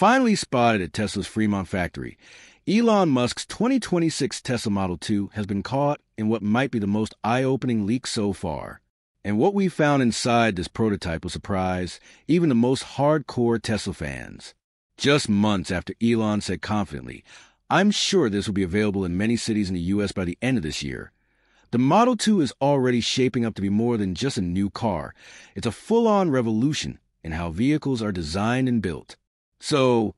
Finally spotted at Tesla's Fremont factory, Elon Musk's 2026 Tesla Model 2 has been caught in what might be the most eye opening leak so far. And what we found inside this prototype will surprise even the most hardcore Tesla fans. Just months after Elon said confidently, I'm sure this will be available in many cities in the US by the end of this year. The Model 2 is already shaping up to be more than just a new car. It's a full on revolution in how vehicles are designed and built. So,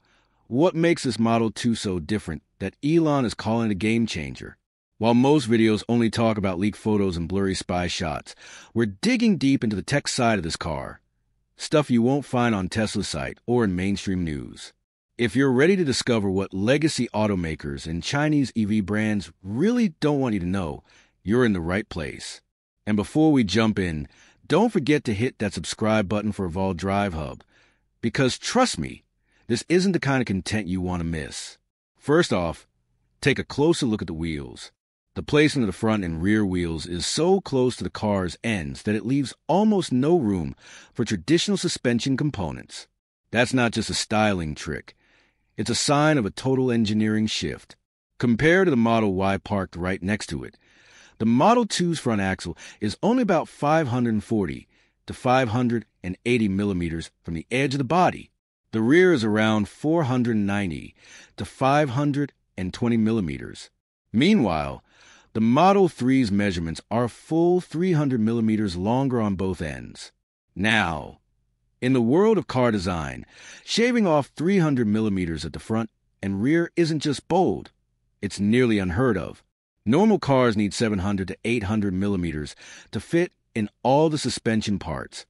what makes this Model 2 so different that Elon is calling it a game changer? While most videos only talk about leaked photos and blurry spy shots, we're digging deep into the tech side of this car. Stuff you won't find on Tesla's site or in mainstream news. If you're ready to discover what legacy automakers and Chinese EV brands really don't want you to know, you're in the right place. And before we jump in, don't forget to hit that subscribe button for Evolve Drive Hub. Because trust me, this isn't the kind of content you want to miss. First off, take a closer look at the wheels. The placement of the front and rear wheels is so close to the car's ends that it leaves almost no room for traditional suspension components. That's not just a styling trick. It's a sign of a total engineering shift. Compared to the Model Y parked right next to it, the Model 2's front axle is only about 540 to 580 millimeters from the edge of the body. The rear is around 490 to 520 millimeters. Meanwhile, the Model 3's measurements are full 300 millimeters longer on both ends. Now, in the world of car design, shaving off 300 millimeters at the front and rear isn't just bold, it's nearly unheard of. Normal cars need 700 to 800 millimeters to fit in all the suspension parts,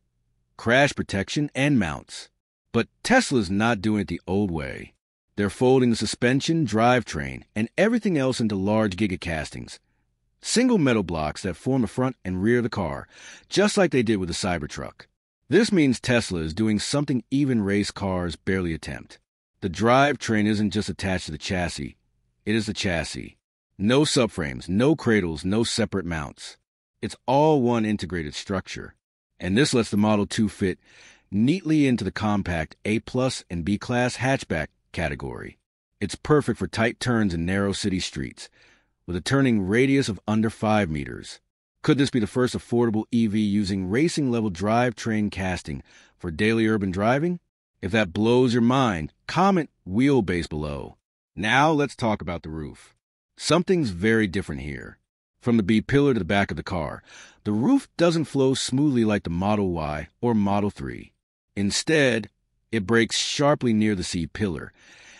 crash protection, and mounts. But Tesla's not doing it the old way. They're folding the suspension, drivetrain, and everything else into large gigacastings single metal blocks that form the front and rear of the car, just like they did with the Cybertruck. This means Tesla is doing something even race cars barely attempt. The drivetrain isn't just attached to the chassis, it is the chassis. No subframes, no cradles, no separate mounts. It's all one integrated structure. And this lets the Model 2 fit neatly into the compact A plus and B class hatchback category. It's perfect for tight turns in narrow city streets, with a turning radius of under 5 meters. Could this be the first affordable EV using racing level drivetrain casting for daily urban driving? If that blows your mind, comment wheelbase below. Now let's talk about the roof. Something's very different here. From the B pillar to the back of the car, the roof doesn't flow smoothly like the Model Y or Model 3. Instead, it breaks sharply near the C pillar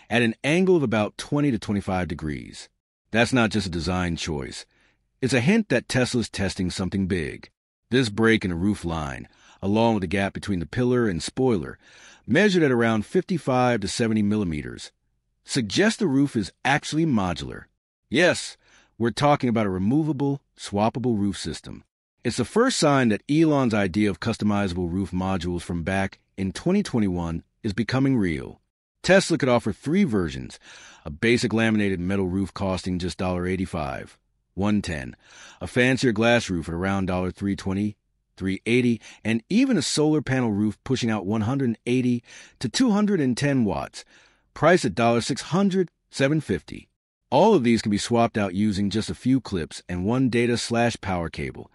at an angle of about 20 to 25 degrees. That's not just a design choice. It's a hint that Tesla's testing something big. This break in the roof line, along with the gap between the pillar and spoiler, measured at around 55 to 70 millimeters, suggests the roof is actually modular. Yes, we're talking about a removable, swappable roof system. It's the first sign that Elon's idea of customizable roof modules from back in 2021 is becoming real. Tesla could offer three versions a basic laminated metal roof costing just $1.85, 110 a fancier glass roof at around $320, 380 and even a solar panel roof pushing out 180 to 210 watts, priced at $600, 750 All of these can be swapped out using just a few clips and one data slash power cable,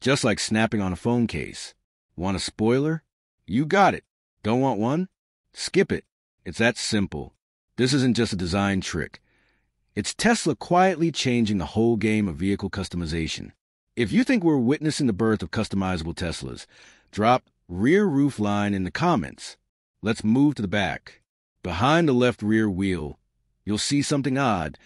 just like snapping on a phone case. Want a spoiler? You got it. Don't want one? Skip it. It's that simple. This isn't just a design trick. It's Tesla quietly changing the whole game of vehicle customization. If you think we're witnessing the birth of customizable Teslas, drop rear roof line in the comments. Let's move to the back. Behind the left rear wheel, you'll see something odd.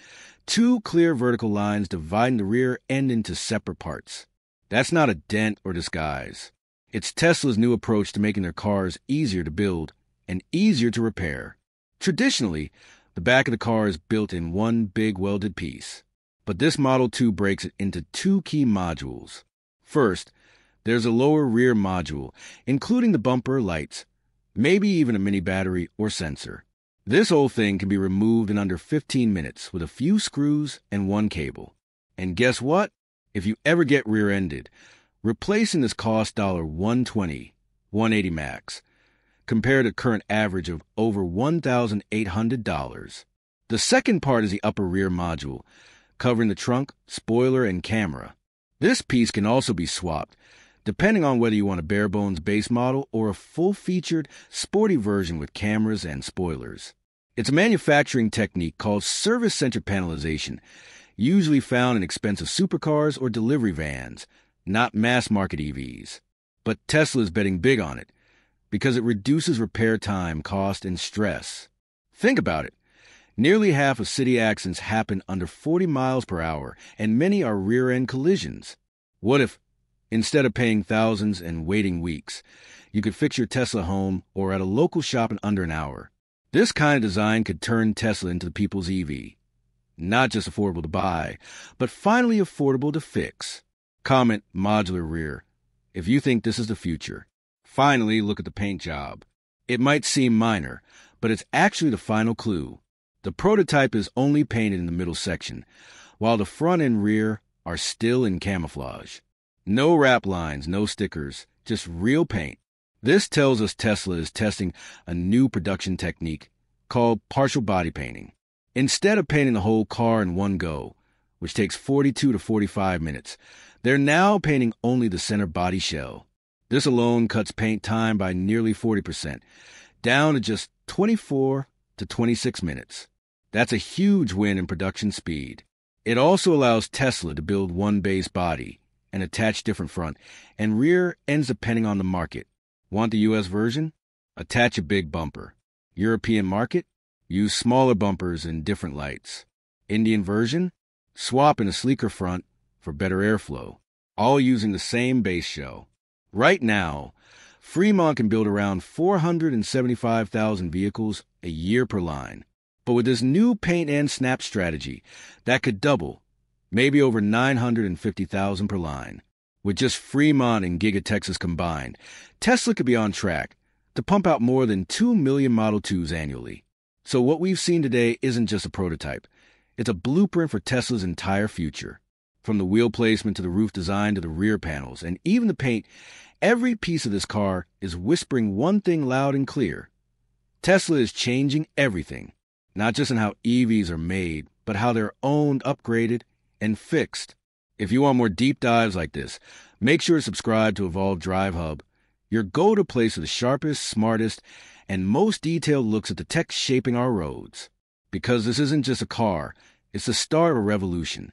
Two clear vertical lines dividing the rear end into separate parts. That's not a dent or disguise. It's Tesla's new approach to making their cars easier to build and easier to repair. Traditionally, the back of the car is built in one big welded piece, but this Model 2 breaks it into two key modules. First, there's a lower rear module, including the bumper lights, maybe even a mini battery or sensor. This whole thing can be removed in under 15 minutes with a few screws and one cable. And guess what? If you ever get rear ended, replacing this costs $120, 180 max. compared to current average of over $1,800. The second part is the upper rear module, covering the trunk, spoiler, and camera. This piece can also be swapped, depending on whether you want a bare bones base model or a full featured, sporty version with cameras and spoilers. It's a manufacturing technique called service center panelization, usually found in expensive supercars or delivery vans, not mass market EVs. But Tesla is betting big on it because it reduces repair time, cost, and stress. Think about it. Nearly half of city accidents happen under 40 miles per hour, and many are rear end collisions. What if, instead of paying thousands and waiting weeks, you could fix your Tesla home or at a local shop in under an hour? This kind of design could turn Tesla into the people's EV. Not just affordable to buy, but finally affordable to fix. Comment modular rear if you think this is the future. Finally, look at the paint job. It might seem minor, but it's actually the final clue. The prototype is only painted in the middle section, while the front and rear are still in camouflage. No wrap lines, no stickers, just real paint. This tells us Tesla is testing a new production technique called partial body painting. Instead of painting the whole car in one go, which takes 42 to 45 minutes, they're now painting only the center body shell. This alone cuts paint time by nearly 40%, down to just 24 to 26 minutes. That's a huge win in production speed. It also allows Tesla to build one base body and attach different front and rear ends depending on the market. Want the US version? Attach a big bumper. European market? Use smaller bumpers and different lights. Indian version? Swap in a sleeker front for better airflow, all using the same base shell. Right now, Fremont can build around 475,000 vehicles a year per line. But with this new paint and snap strategy, that could double, maybe over 950,000 per line. With just Fremont and Giga Texas combined, Tesla could be on track to pump out more than 2 million Model 2s annually. So what we've seen today isn't just a prototype. It's a blueprint for Tesla's entire future. From the wheel placement to the roof design to the rear panels and even the paint, every piece of this car is whispering one thing loud and clear. Tesla is changing everything, not just in how EVs are made, but how they're owned, upgraded, and fixed. If you want more deep dives like this, make sure to subscribe to Evolve Drive Hub, your go to place for the sharpest, smartest, and most detailed looks at the tech shaping our roads. Because this isn't just a car, it's the start of a revolution